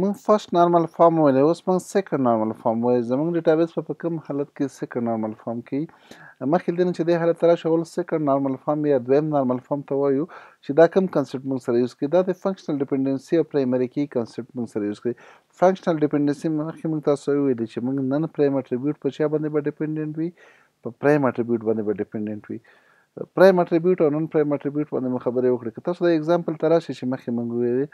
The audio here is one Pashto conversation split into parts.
موږ فرست نارمل فارم ویل اوس موږ سیکنډ نارمل فارم وایو زموږ ډیټابیس په په کوم حالت کې سیکنډ نارمل فارم کې مخکې دې چې دې حالت راشه اول سیکنډ نارمل فارم یا دویم نارمل فارم ته وایو چې دا کوم کنسپټ موږ سره یوز کړي دا د فنکشنل ډیپندنسي او پرایمري کی کنسپټ موږ سره یوز کړي فنکشنل ډیپندنسي مخکې موږ تاسو ویلي چې موږ نن پرایم اټریبیوټ په چا باندې به ډیپندنت وي په پرایم اټریبیوټ باندې به ډیپنډنټ وي پرایم اټریبیوټ او نن پرایم اټریبیوټ باندې مو خبرې وکړې که تاسو د اگزامپل ته راشي چې مخکې مونږ ویلي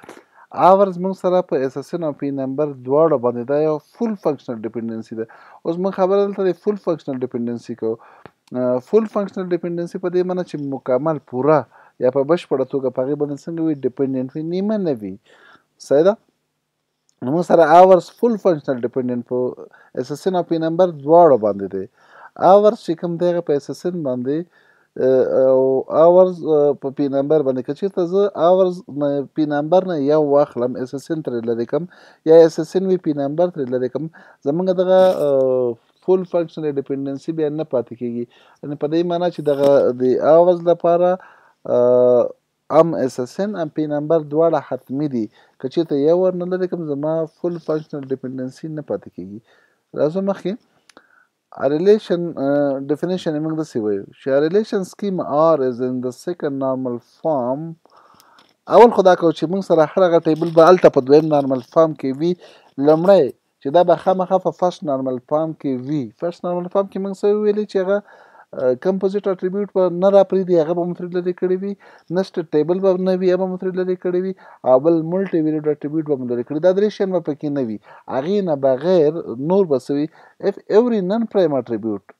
آورز مونږ سره په اس اس ان او پی نمبر دواړو باندې دا یو فول فنکشنل ډیپنډنسي ده اوس مونږ خبره دلته د فول فنکشنل ډیپنډنسي کوو فول فنکشنل ډیپندنسي په دې معنی چې مکمل پوره یا په بشپړه توګه په هغې باندې څنګه وي ډیپندنټ وي نیمه نه وي صحیح ده نو موږ سره آورس فول فنکشنل ډیپندنټ په اس اس ان او پی نمبر دواړو باندې دی آورس چې کوم دی په اس اس ان باندې او آورز په پی نمبر باندې که چیرته زه آورز نه پی نمبر نه یو واخلم اس اس ان ترې لرې کوم یا اس اس ان وی پی نمبر ترې لرې کوم زمونږ دغه فول فنکشنل ډیپندنسي بیا نه پاتې کیږي یعنی په دې معنی چې دغه د آورز لپاره ام اس اس ان ام پین نمبر دواړه حتمی دی که چیرته یو ورنه لری کوم زما فول فنکشنل ډیپنډنسی نه پاتی کیږی راځو مخکی ارلیشن ډیفینیشن یې موږ داسې وایو چې ارلیشن سکیم آر از ان د سیکنډ نارمل فارم اول خو دا کوو چې موږ سره هر هغه ټیبل به هلته په دویم نارمل فارم کې وي لومړی چې دا به خامخا په فرسټ نارمل فارم کې وي فرسټ نارمل فارم کې موږ څه ویلي چې هغه کمپوزیټ اټریبیوټ به نه راپریدي هغه به متري لرې کړی وي نسټډ ټیبل به نه وي هغه به متري لرې کړی وي او بل ملټي ویریډ اټریبیوټ به لرې کړی دا درې شیان به پکې نه وي هغې نه بغیر نور به سوي اف ایوري نن پرایم اټریبیوټ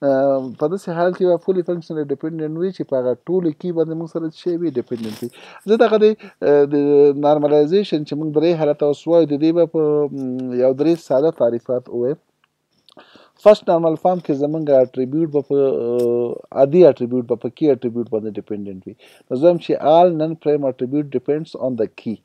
په داسې حال کې به فولي فنکشنل ډیپندنټ وي چې په هغه ټولو کې باندې موږ سره شی وي ډیپندنټ وي زه دغه د نارملایزیشن چې موږ درې حالت اوس وایو د دې به په یو درې ساده تعریفات ووایم فرست نارمل فارم کې زمونږ اټریبیوټ به په عادي اټریبیوټ به په کی اټریبیوټ باندې ډیپندنټ وي نو زم چې آل نن پرایم اټریبیوټ ډیپندس آن د کی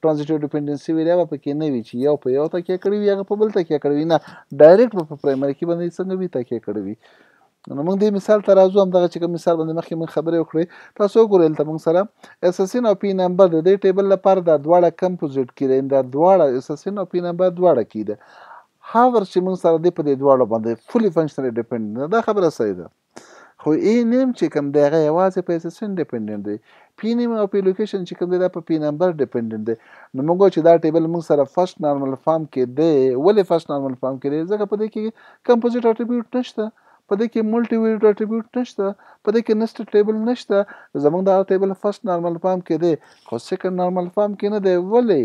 ټرانزیټیو ډیپندنسي ویریا به پکې نه وي چې یو په یو تکیه کړی وي هغه په بل تکیه کړی وي نه ډایرکټ به په پرایمري کې باندې څنګه وي تکیه کړی وي نو موږ دې مثال ته راځو هم دغه چې کوم مثال باندې مخکې موږ خبرې وکړې تاسو وګورئ دلته موږ سره اساسین او پی نمبر د دې ټیبل لپاره دا دواړه کمپوزیټ کې دی دا دواړه اساسین او پی نمبر دواړه کې ده هاور چې موږ سره دې په دې دواړو باندې فولي فنکشنل ډیپندنت دا خبره صحیح ده خو ای نیم چې کوم دی هغه یوازې په SSN ډیپنډنټ دی. پي نیم او پي لوکیشن چې کوم دی دا په پي نمبر ډیپنډنټ دی. نو موږ وایو چې دا ټیبل موږ سره فرسټ نارمل فارم کې دی. ولې فرسټ نارمل فارم کې دی؟ ځکه په دې کې کمپوزیټ اټریبیوټ نشته. په دې کې ملټي ویلیډ اټریبیوټ نشته. په دې کې نسټډ ټیبل نشته. نو زموږ دغه ټیبل فرسټ نارمل فارم کې دی. خو سیکنډ نارمل فارم کې نه دی. ولې؟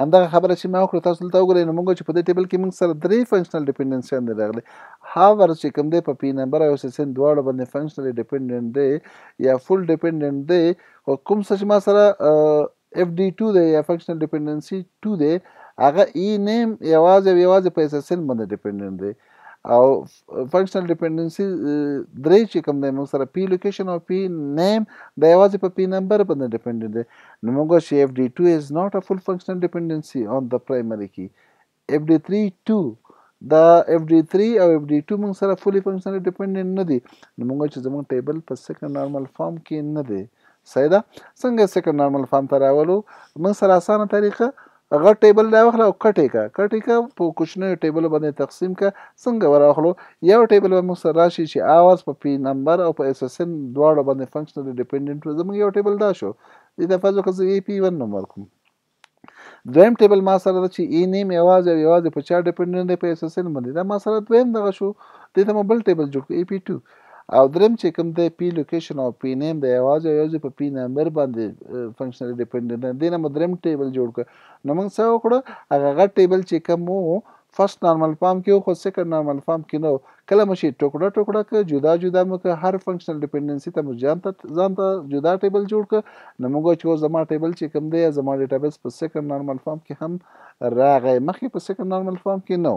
همدغه خبره چې ما وکړه تاسو دلته وګورئ نو موږ چې په دې ټیبل کې موږ سره درې فنکشنل ډیپندنسیان دي راغلي هاور چې کوم دی په پی نمبر او سیسن دواړو باندې فنکشنل ډیپندنت دی یا فول ډیپندنت دی خو کوم څه چې ما سره اف ډي 2 دی یا فنکشنل ډیپندنسي 2 دی هغه ای نیم یوازې او یوازې په اس اس ان باندې ډیپندنت دی او فنکشنل ډیپندنسي درې چې کوم دی موږ سره پی لوکیشن او پی نیم دا یوازې په پی نمبر باندې ډیپندنت دی نو موږ چې اف ډي 2 از ناټ ا فول فنکشنل ډیپندنسي اون د پرایمري کی اف ډي 3 2 دا اف ډي 3 او اف ډي 2 موږ سره فولي فنکشنل ډیپندنت نه دي نو موږ چې زموږ ټیبل په سیکنډ نارمل فارم کې نه دی صحیح ده څنګه سیکنډ نارمل فارم ته راولو موږ سره اسانه طریقه هغه ټیبل راوخله او کټ یې که کټ یې که په کوچنیو ټیبلو باندې تقسیم که څنګه به راخلو یو ټیبل به موږ سره راشي چې آواز په پی نمبر او په اس اس ان دواړو باندې فنکشنلی ډیپینډنټ وي زموږ یو ټیبل دا شو دې ته فرض وکړه زه ای پی ون نوم ورکوم دویم ټیبل ما سره ده چې ای نیم یوازې او یوازې په چا ډیپینډنټ دی په اس اس ان باندې دا ما سره دویم دغه شو دې ته مو بل ټیبل جوړ کړو ای پی 2 او دریم چې کوم دی پی لوکیشن او پی نیم دی یوازې او یوازې په پی نمبر باندې فنکشنلی ډیپندنت دی دینه مو دریم ټیبل جوړ کړ نو موږ څه وکړو هغه غټ ټیبل چې کوم وو فرست نارمل فارم کې خو سیکنډ نارمل فارم کې نو کله مو شي ټوکړه ټوکړه ک جدا جدا مو ک هر فنکشنل ډیپندنسي ته مو ځان ته ځان ته جدا ټیبل جوړ ک نو موږ چې زما ټیبل چې کوم دی زما ډیټابیس په سیکنډ نارمل فارم کې هم راغی مخکې په سیکنډ نارمل فارم کې نو